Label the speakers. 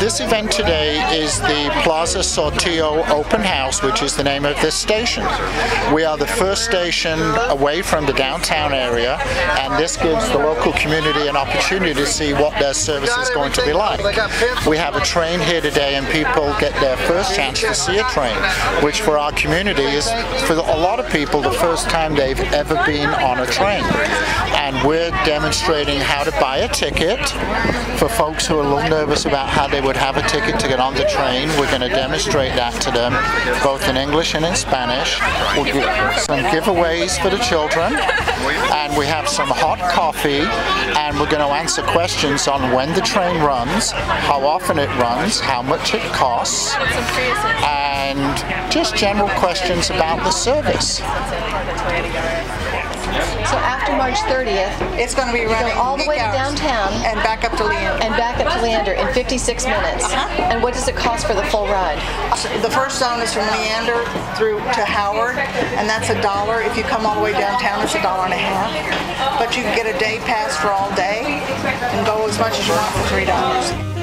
Speaker 1: this event today is the Plaza Saltillo Open House, which is the name of this station. We are the first station away from the downtown area, and this gives the local community an opportunity to see what their service is going to be like. We have a train here today, and people get their first chance to see a train, which for our community is, for a lot of people, the first time they've ever been on a train. And we're demonstrating how to buy a ticket for folks who are a little nervous about how they would have a ticket to get on the train. We're going to demonstrate that to them both in English and in Spanish. We'll give some giveaways for the children and we have some hot coffee and we're going to answer questions on when the train runs, how often it runs, how much it costs and just general questions about the service.
Speaker 2: March 30th,
Speaker 3: It's going to be running
Speaker 2: all the way to downtown.
Speaker 3: and back up to Leander.
Speaker 2: and back up to Leander in 56 minutes.
Speaker 3: Uh-huh.
Speaker 2: And what does it cost for the full ride?
Speaker 3: The first zone is from Leander through to Howard, and that's a dollar. If you come all the way downtown, it's a dollar and a half. But you can get a day pass for all day and go as much as you want for three dollars.